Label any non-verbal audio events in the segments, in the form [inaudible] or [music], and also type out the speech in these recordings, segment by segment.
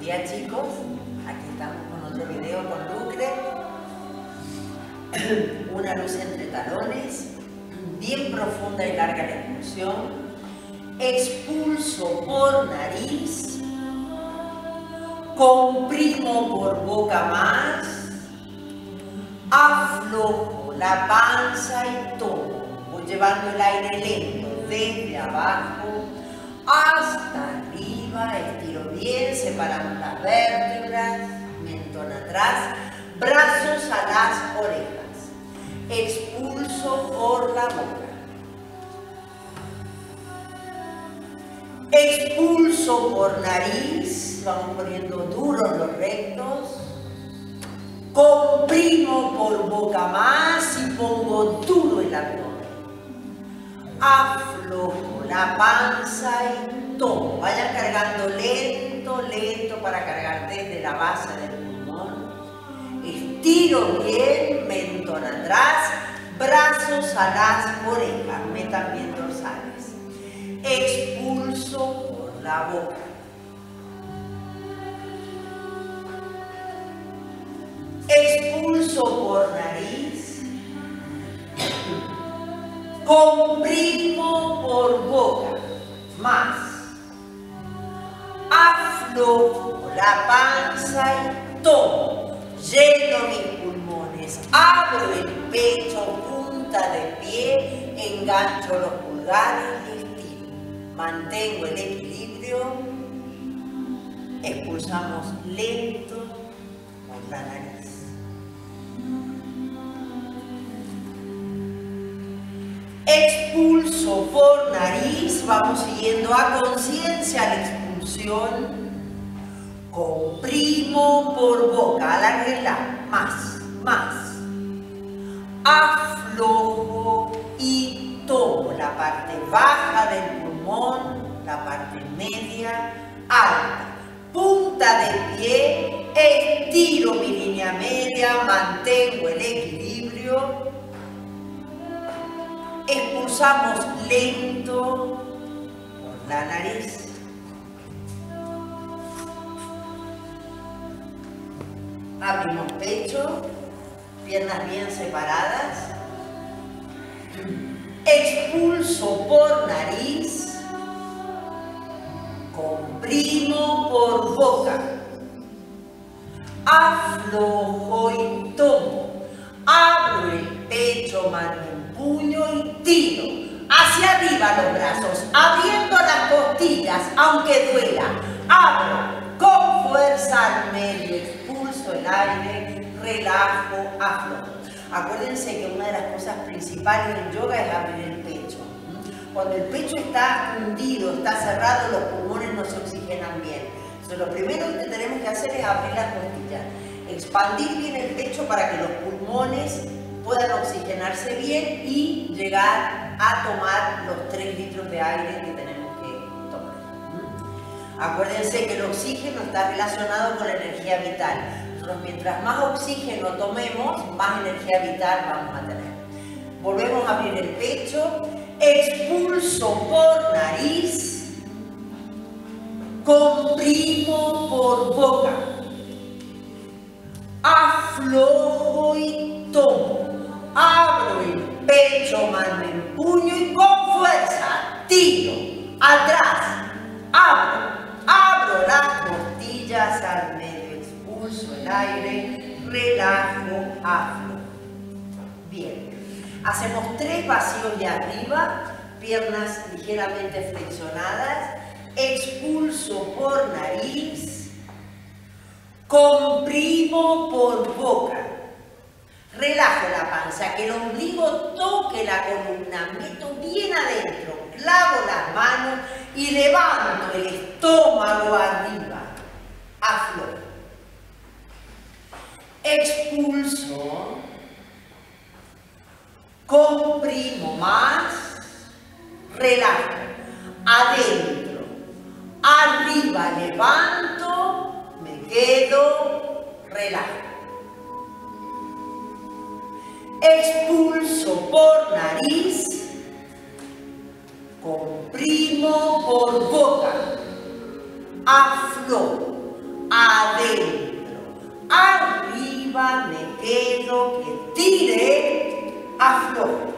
Día chicos, aquí estamos con otro video con Lucre. [clears throat] Una luz entre talones, bien profunda y larga la expulsión. Expulso por nariz, comprimo por boca más, aflojo la panza y tomo. Voy llevando el aire lento desde abajo hasta arriba, estiro bien, separamos las vértebras, mentón atrás, brazos a las orejas, expulso por la boca. Expulso por nariz, vamos poniendo duros los rectos. Comprimo por boca más y pongo duro el abdomen. Aflojo la panza y tomo. Vayan cargando lento, para cargar desde la base del pulmón. Estiro bien, mentón atrás, brazos a las orejas, bien dorsales. Expulso por la boca. Expulso por nariz. Comprimo por boca. Más. Aflojo la panza y tomo. Lleno mis pulmones. Abro el pecho, punta de pie. Engancho los pulgares y estiro. Mantengo el equilibrio. Expulsamos lento por la nariz. Expulso por nariz, vamos siguiendo a conciencia la Comprimo por boca, alarguela, más, más. Aflojo y tomo la parte baja del pulmón, la parte media, alta. Punta de pie, estiro mi línea media, mantengo el equilibrio expulsamos lento por la nariz. Abrimos pecho, piernas bien separadas. Expulso por nariz. Comprimo por boca. Aflojo y tomo. Abro el pecho, mano puño y tiro. Hacia arriba los brazos, abriendo las costillas, aunque duela. Abro con fuerza al medio, aire, relajo, aflojo. Acuérdense que una de las cosas principales del yoga es abrir el pecho. Cuando el pecho está hundido, está cerrado, los pulmones no se oxigenan bien. Entonces, lo primero que tenemos que hacer es abrir las costillas, expandir bien el pecho para que los pulmones puedan oxigenarse bien y llegar a tomar los 3 litros de aire que tenemos que tomar. Acuérdense que el oxígeno está relacionado con la energía vital. Mientras más oxígeno tomemos, más energía vital vamos a tener. Volvemos a abrir el pecho, expulso por nariz, comprimo por boca, aflojo y tomo. Abro el pecho, mano en puño y con fuerza tiro atrás. Abro, abro las costillas al medio, expulso el aire, relajo, aflo. Bien, hacemos tres vacíos de arriba, piernas ligeramente flexionadas, expulso por nariz, comprimo por boca. Relajo la panza, que el ombligo toque la columna, meto bien adentro, clavo las manos y levanto el estómago arriba, aflojo. Expulso, comprimo más, relajo, adentro, arriba levanto, me quedo, relajo. Expulso por nariz, comprimo por boca, aflojo, adentro. Arriba me quedo que tire, aflojo.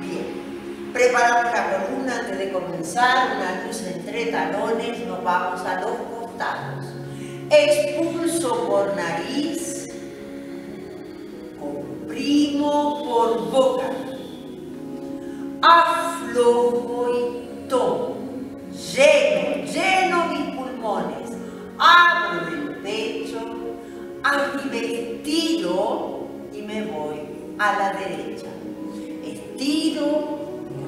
Bien, preparamos la columna antes de comenzar, una luz entre talones, nos vamos a los costados. Expulso por nariz, comprimo por boca, aflojo y tomo, lleno, lleno mis pulmones, abro el pecho, arriba estiro y me voy a la derecha. Estiro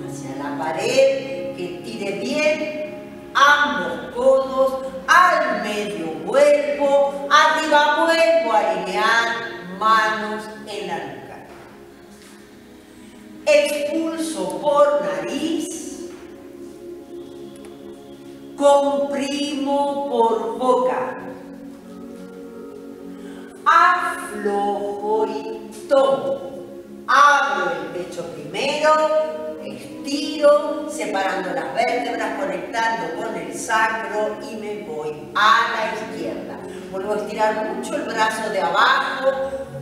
hacia la pared, que tire bien, ambos codos, al medio vuelvo, arriba vuelvo a alinear manos en la nuca. Expulso por nariz, comprimo por boca, aflojo y tomo. Abro el pecho primero, estiro, separando las vértebras, conectando con el sacro y me voy a la izquierda. Vuelvo a estirar mucho el brazo de abajo.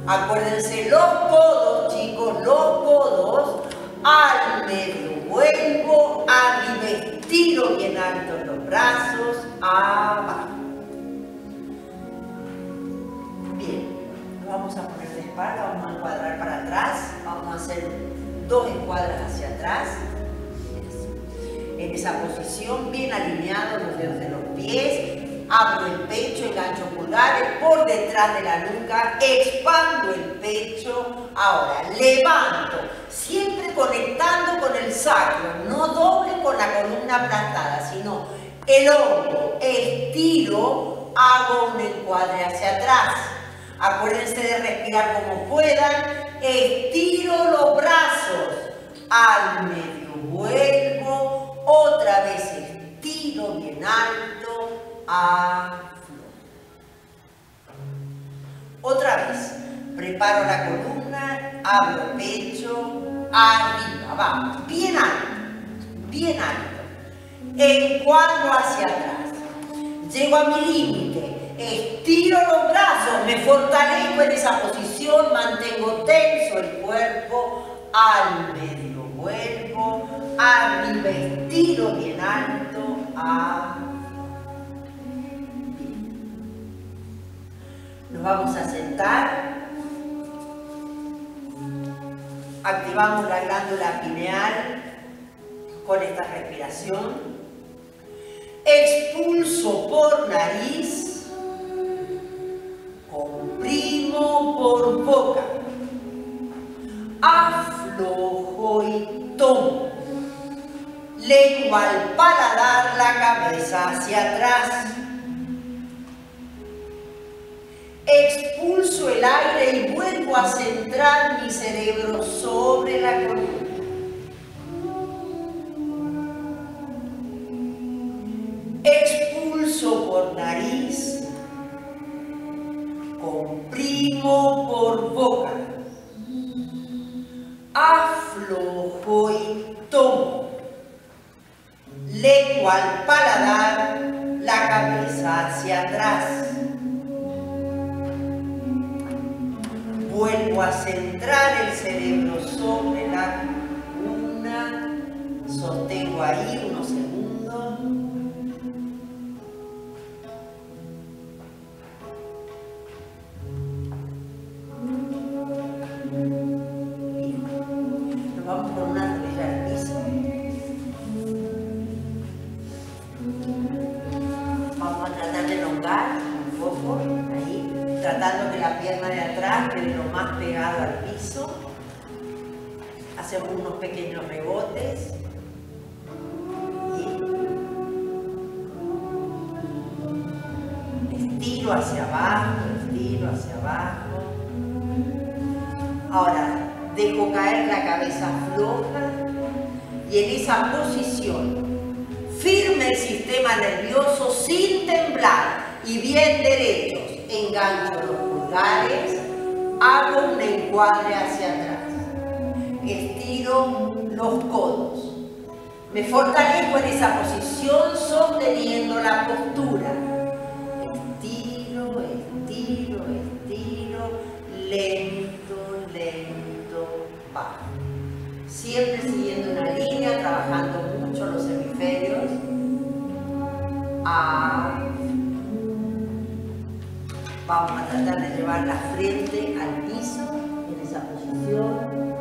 Acuérdense los codos, chicos, los codos. Al medio vuelvo, arriba estiro bien alto los brazos, abajo. Vamos a poner de espalda, vamos a encuadrar para atrás, vamos a hacer dos encuadras hacia atrás. En esa posición, bien alineados los dedos de los pies, abro el pecho, engancho pulgares por detrás de la nuca, expando el pecho, ahora levanto, siempre conectando con el sacro, no doble con la columna aplastada, sino el hombro, estiro, hago un encuadre hacia atrás. Acuérdense de respirar como puedan, estiro los brazos, al medio vuelvo, otra vez estiro bien alto, otra vez, preparo la columna, abro el pecho, arriba, vamos, bien alto, bien alto. Encuadro hacia atrás. Llego a mi límite, estiro los brazos, me fortalezco en esa posición, mantengo tenso el cuerpo, al medio vuelvo, arriba estiro bien alto, a Nos vamos a sentar. Activamos la glándula pineal con esta respiración. Expulso por nariz. Por boca. Aflojo y tomo. Lengua al paladar, la cabeza hacia atrás Expulso el aire y vuelvo a centrar mi cerebro sobre la columna. Expulso Por boca. Aflojo y tomo. Lengua al paladar, la cabeza hacia atrás. Vuelvo a centrar el cerebro sobre la una, sostengo ahí unos segundos. De lo más pegado al piso. Hacemos unos pequeños rebotes. Y estiro hacia abajo, estiro hacia abajo. Ahora, dejo caer la cabeza floja y en esa posición firme el sistema nervioso sin temblar y bien derechos. Engancho los pulgares, hago un encuadre hacia atrás, estiro los codos, me fortalezco en esa posición sosteniendo la postura, estiro, estiro, estiro, lento, lento, bajo, siempre siguiendo una línea, trabajando mucho los hemisferios, ah, Vamos a tratar de llevar la frente al piso en esa posición.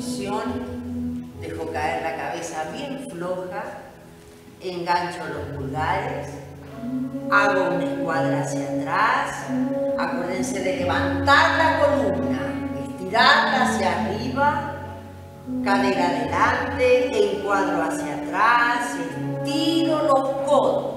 Posición dejo caer la cabeza bien floja, engancho los pulgares, hago una escuadra hacia atrás, acuérdense de levantar la columna, estirarla hacia arriba, cadera adelante, encuadro hacia atrás, estiro los codos,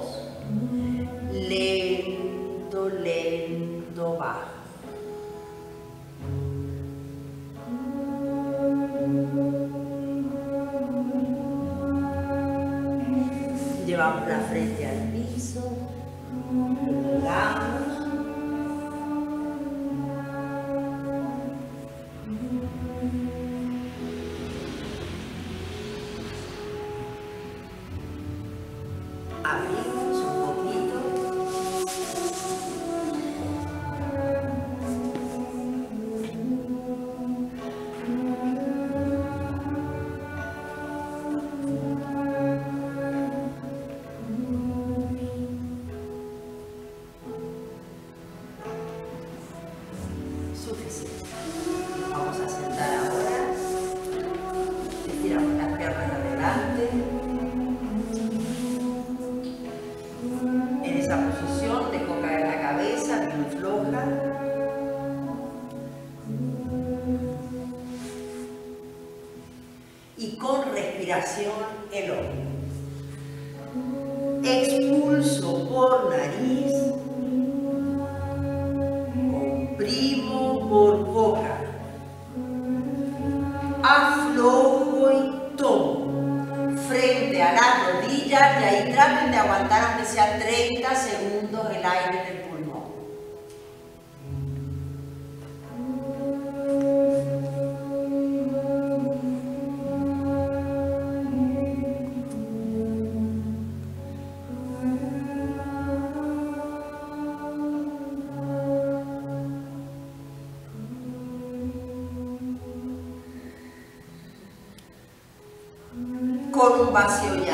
Con un vacío y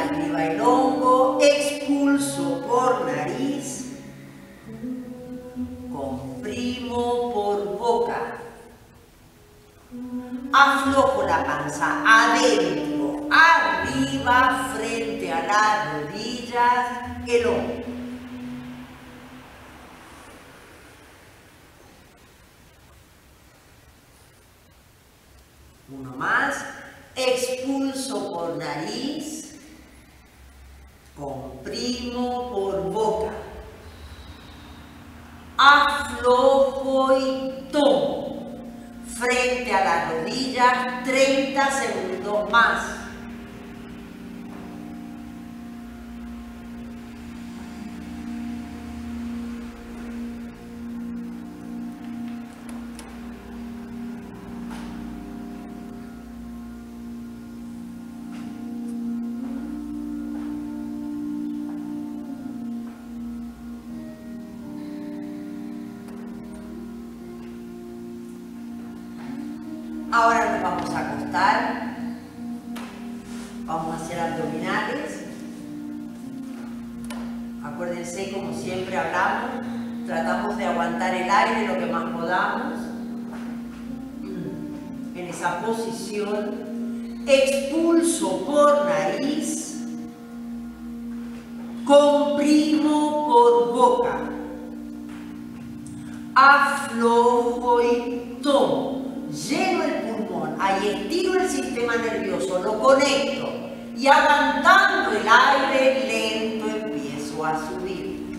hongo, expulso por nariz, comprimo por boca, aflojo la panza adentro, arriba, frente a las rodillas, el hombro. Ahora nos vamos a acostar. Vamos a hacer abdominales. Acuérdense, como siempre hablamos, tratamos de aguantar el aire lo que más podamos. en esa posición, expulso por nariz, comprimo por boca, aflojo y tomo, ahí estiro el sistema nervioso, lo conecto y aguantando el aire lento empiezo a subir.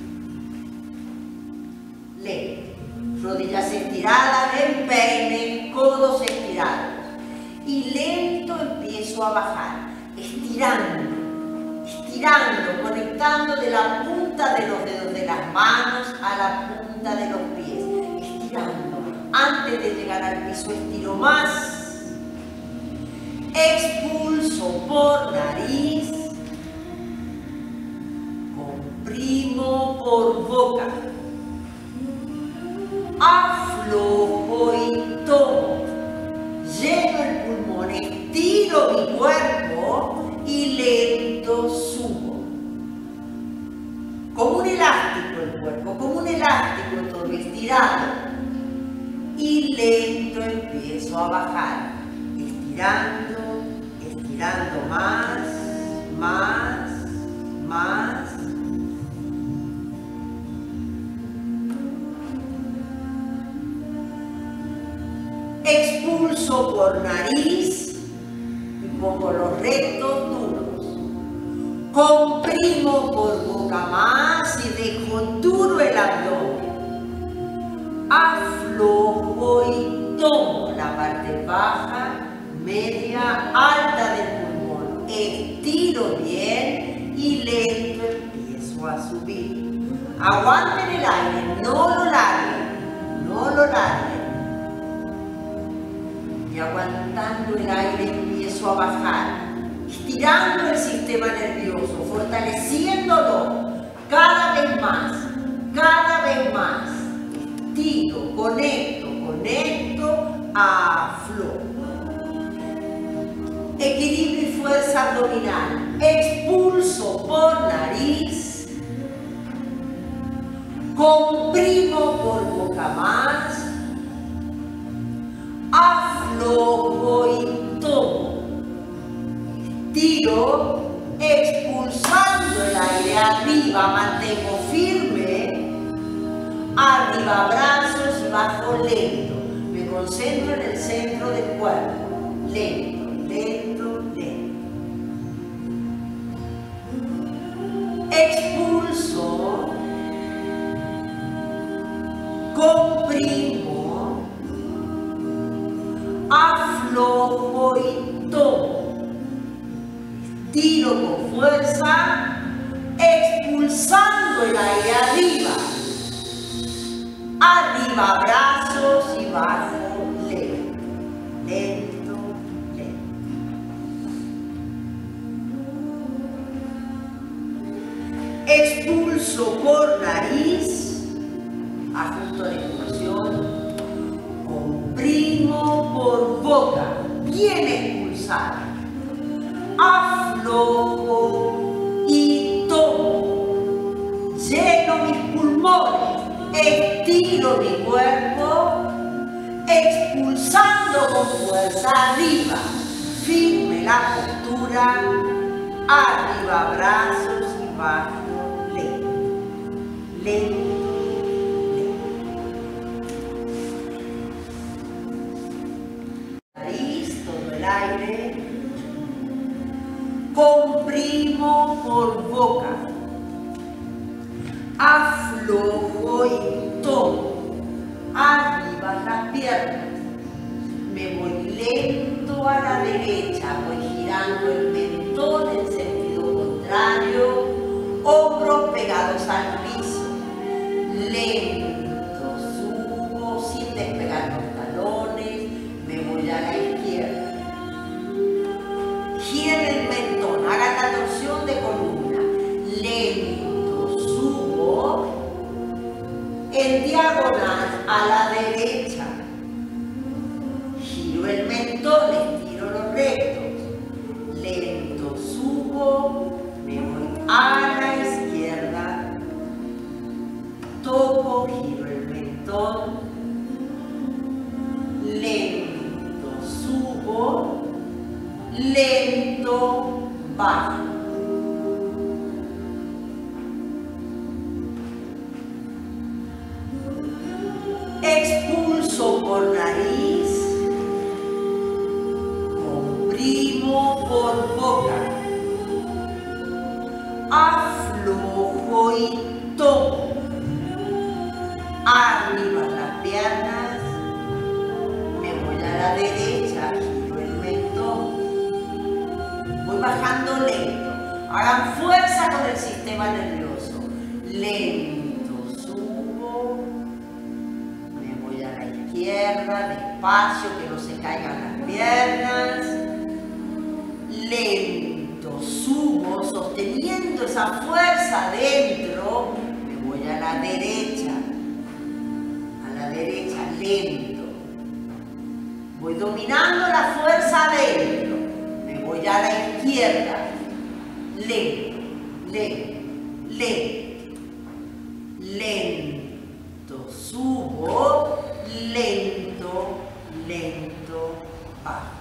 Lento. Rodillas estiradas, empeine, codos estirados. Y lento empiezo a bajar, estirando, estirando, conectando de la punta de los dedos de las manos a la punta de los pies, estirando. Antes de llegar al piso estiro más expulso por nariz, comprimo por boca, aflojo y tomo, lleno el pulmón, estiro mi cuerpo y lento subo. Como un elástico el cuerpo, como un elástico todo estirado. Y lento empiezo a bajar, estirando Dando más, más, más. Expulso por nariz y pongo los rectos duros. Comprimo por boca más y dejo duro el abdomen. Aflojo y tomo la parte baja media alta del pulmón. Estiro bien y lento empiezo a subir. Aguanten el aire, no lo larguen, no lo larguen. Y aguantando el aire empiezo a bajar, estirando el sistema nervioso, fortaleciéndolo cada vez más, cada vez más. Estiro, conecto, conecto, aflojo equilibrio y fuerza abdominal. Expulso por nariz, comprimo por boca más, aflojo y tomo. Tiro, expulsando el aire arriba, mantengo firme, arriba brazos y bajo lento. Me concentro en el centro del cuerpo, lento lento. Expulso, comprimo, aflojo y tomo. Tiro con fuerza, expulsando el aire arriba. Arriba brazos y bajo expulso por nariz, ajusto la expulsión, comprimo por boca, bien expulsado, aflojo y tomo, lleno mis pulmones, estiro mi cuerpo, expulsando con fuerza arriba, firme la postura, arriba brazos y bajo lento, Nariz, todo el aire. Comprimo por boca. Aflojo y tomo. Arriba las piernas. Me voy lento a la derecha, voy girando el mentón en sentido contrario, hombros pegados al piso por boca, aflojo y tomo, arriba las piernas, me voy a la derecha, giro el mentón, voy bajando lento, hagan fuerza con el sistema nervioso, lento, subo, me voy a la izquierda, despacio, que no se caigan las piernas, lento, subo, sosteniendo esa fuerza adentro, me voy a la derecha, a la derecha, lento. Voy dominando la fuerza adentro, me voy a la izquierda, lento, lento, lento, lento, subo, lento, lento, bajo.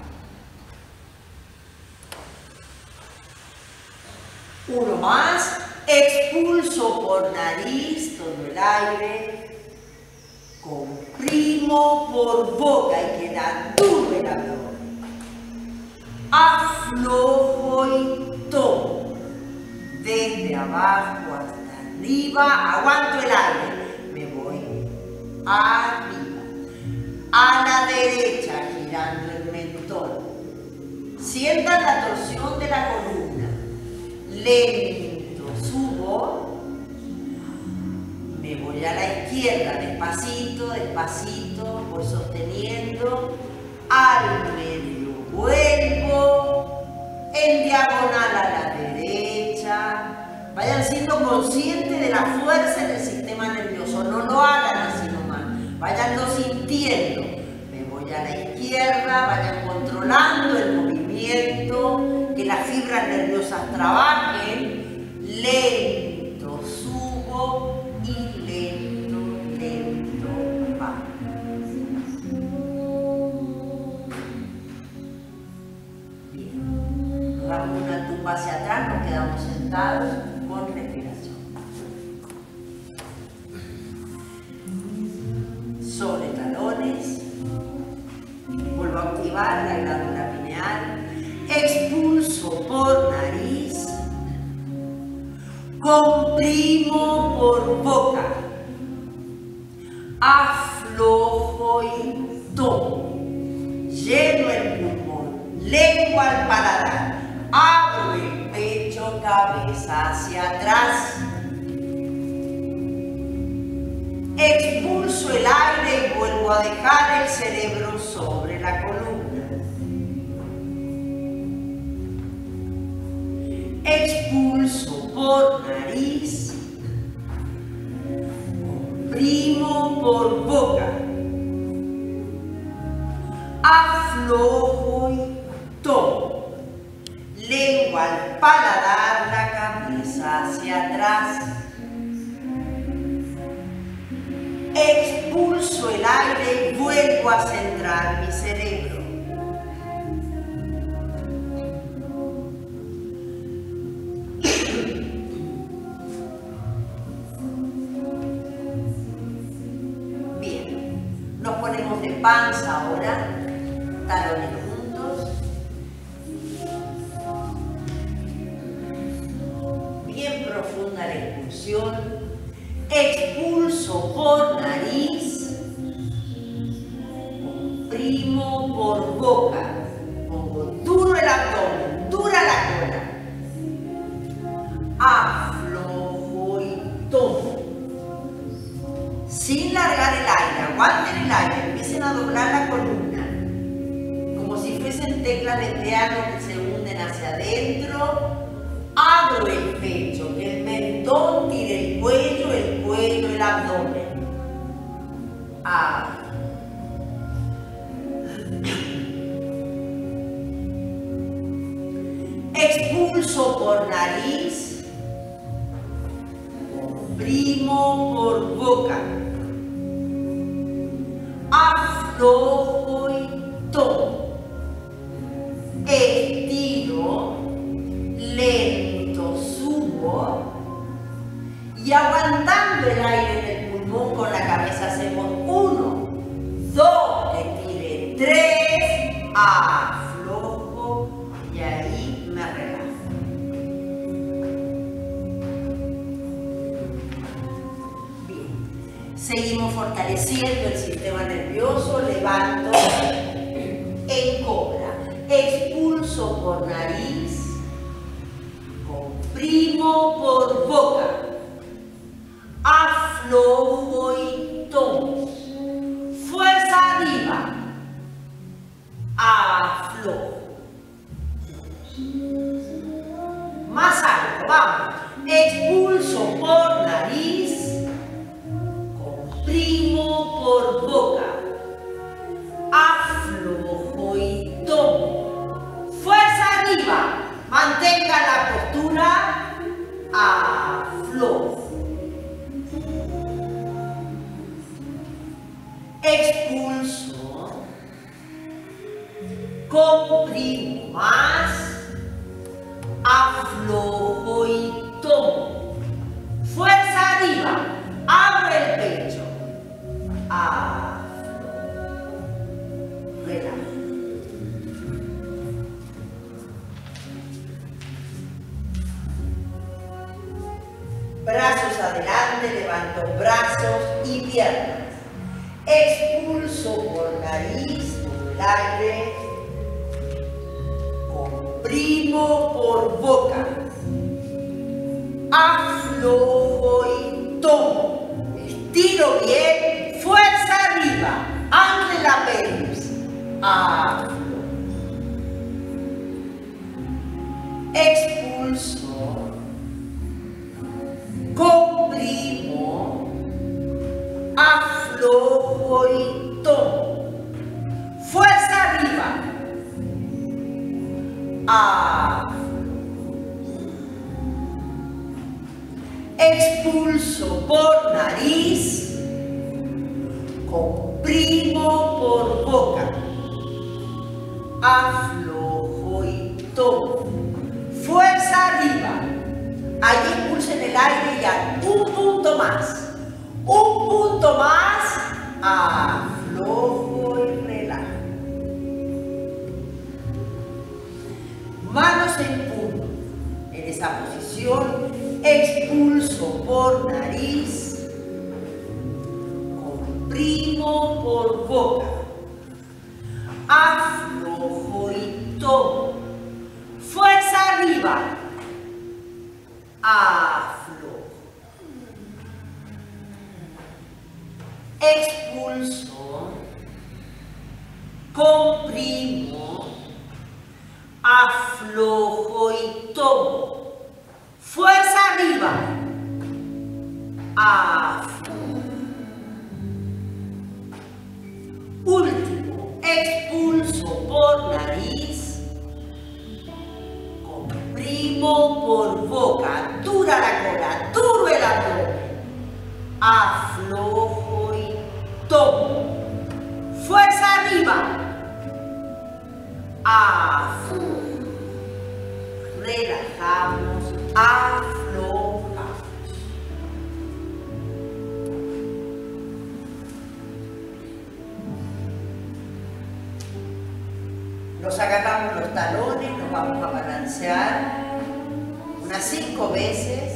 Uno más, expulso por nariz todo el aire, comprimo por boca y queda duro el abdomen. Aflojo y tomo, desde abajo hasta arriba, aguanto el aire, me voy arriba, a la derecha girando el mentón. Sientan la torsión de la columna lento, subo, me voy a la izquierda, despacito, despacito, voy sosteniendo, al medio vuelvo, en diagonal a la derecha, vayan siendo conscientes de la fuerza del sistema nervioso, no lo hagan así nomás, vayanlo sintiendo, me voy a la izquierda, vayan controlando el movimiento, que las fibras nerviosas trabajen, lento subo y lento, lento bajo. Bien, damos una tumba hacia atrás, nos quedamos sentados con respiración. Sobre talones, vuelvo a activar la glándula al paladar, abro el pecho, cabeza hacia atrás, expulso el aire y vuelvo a dejar el cerebro sobre la columna. expulso por nariz, comprimo por boca, aflojo y tomo, lengua al paladar, la cabeza hacia atrás, expulso el aire y vuelvo a centrar mi cerebro. Expulso por boca Fuerza arriba. Ah. Expulso por primo, aflojo y tomo. Fuerza arriba. Aflojo. Último, expulso por nariz. Comprimo por boca. Dura la cola, duro el abdomen. Aflojo. Nos agarramos los talones, nos vamos a balancear unas cinco veces.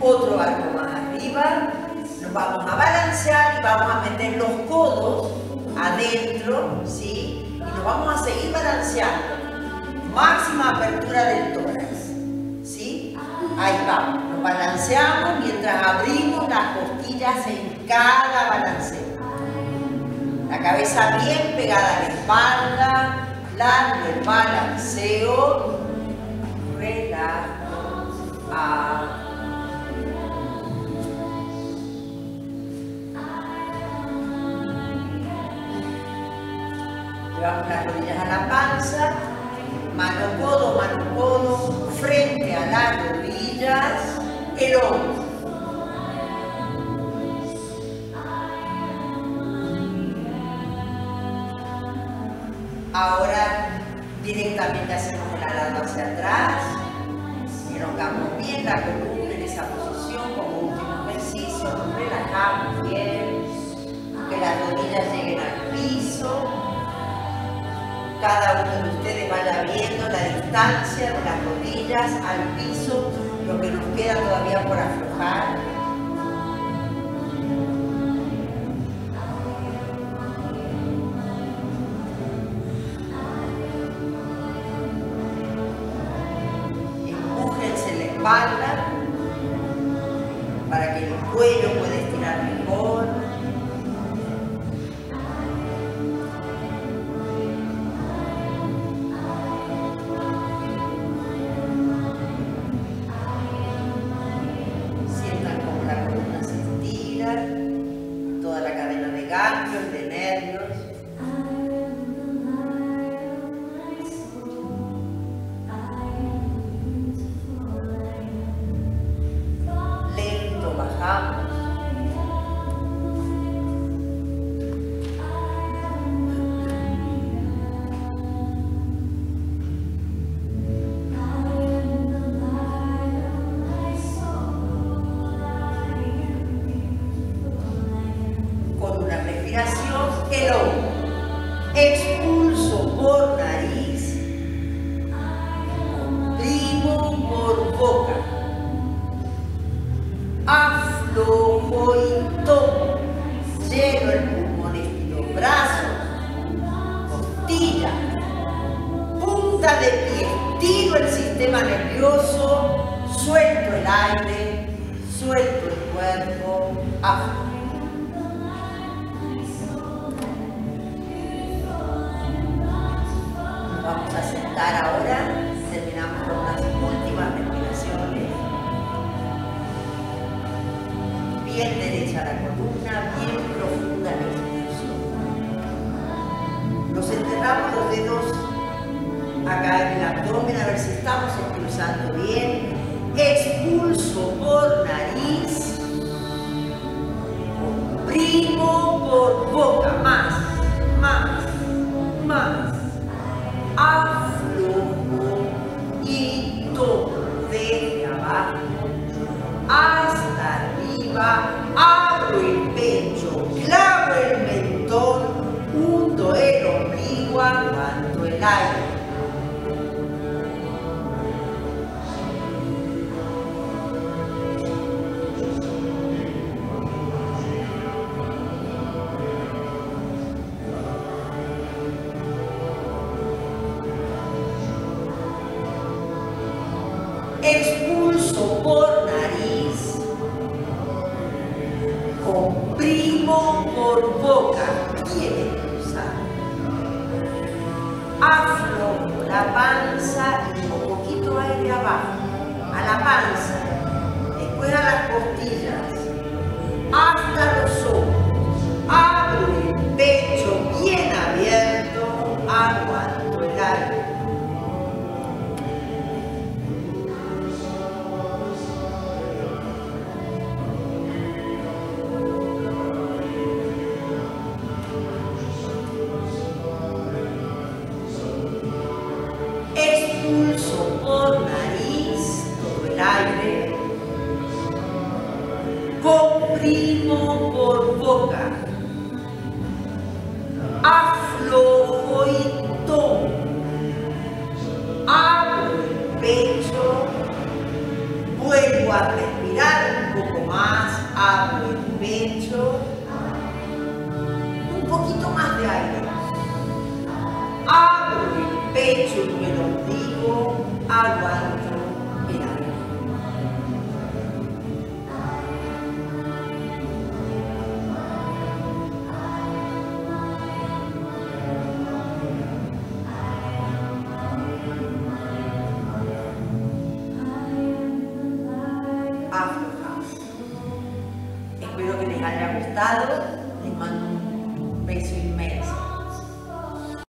Otro arco más arriba. Nos vamos a balancear y vamos a meter los codos adentro, ¿sí? Y nos vamos a seguir balanceando. Máxima apertura del tórax, ¿sí? Ahí vamos. Nos balanceamos mientras abrimos las costillas en cada balanceo. La cabeza bien pegada a la espalda, largo el balanceo, relajo, Llevamos las rodillas a la panza, mano codo, mano codo, frente a las rodillas, el hombro. Ahora directamente hacemos el alado hacia atrás, elongamos bien la columna en esa posición como último ejercicio, relajamos bien, que las rodillas distancia de las rodillas al piso, lo que nos queda todavía por aflojar.